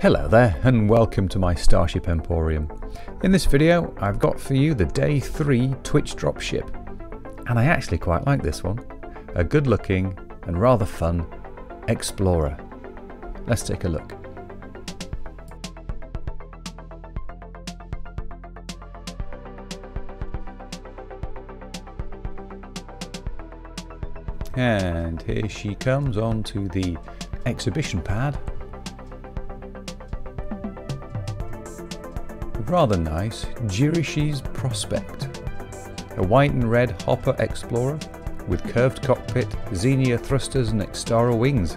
Hello there and welcome to my Starship Emporium. In this video I've got for you the day 3 Twitch dropship and I actually quite like this one. A good looking and rather fun Explorer. Let's take a look. And here she comes onto the exhibition pad. Rather nice Jirishi's Prospect. A white and red Hopper Explorer with curved cockpit, Xenia thrusters and Extara wings.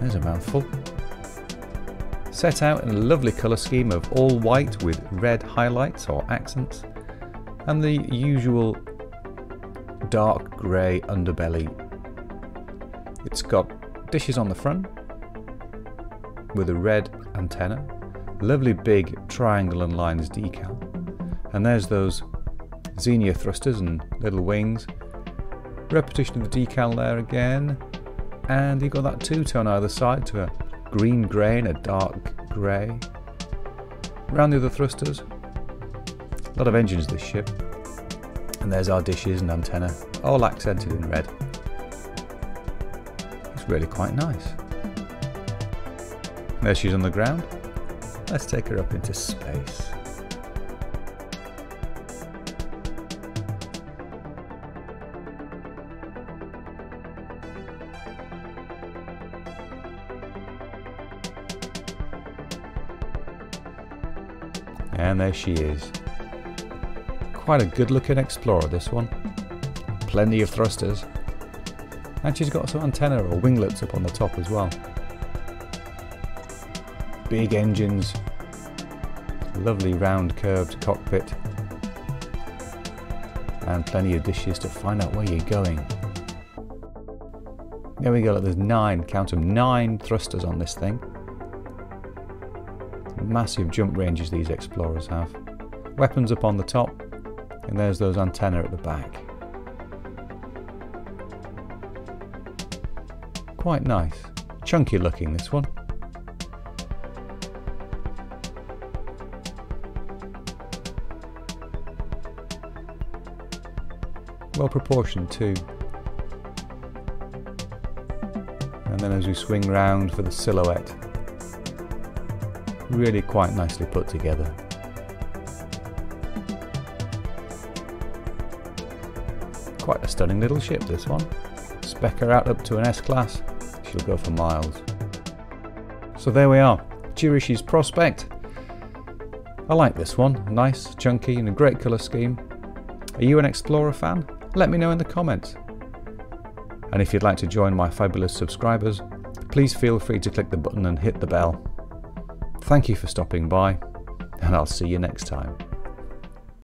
There's a mouthful. Set out in a lovely colour scheme of all white with red highlights or accents and the usual dark grey underbelly. It's got dishes on the front with a red antenna, lovely big triangle and lines decal, and there's those Xenia thrusters and little wings. Repetition of the decal there again, and you've got that two-tone either side to a green grey and a dark grey. Around the other thrusters, a lot of engines this ship. And there's our dishes and antenna, all accented in red. It's really quite nice. There she's on the ground. Let's take her up into space. And there she is. Quite a good looking Explorer this one. Plenty of thrusters. And she's got some antenna or winglets up on the top as well. Big engines. Lovely round curved cockpit. And plenty of dishes to find out where you're going. There we go, there's nine, count them, nine thrusters on this thing. Massive jump ranges these Explorers have. Weapons up on the top, and there's those antenna at the back. Quite nice. Chunky looking this one. Well proportioned too. And then as we swing round for the silhouette, really quite nicely put together. Quite a stunning little ship this one. Spec her out up to an S-Class, she'll go for miles. So there we are, Jirishi's Prospect. I like this one, nice, chunky and a great colour scheme. Are you an Explorer fan? Let me know in the comments. And if you'd like to join my fabulous subscribers, please feel free to click the button and hit the bell. Thank you for stopping by, and I'll see you next time.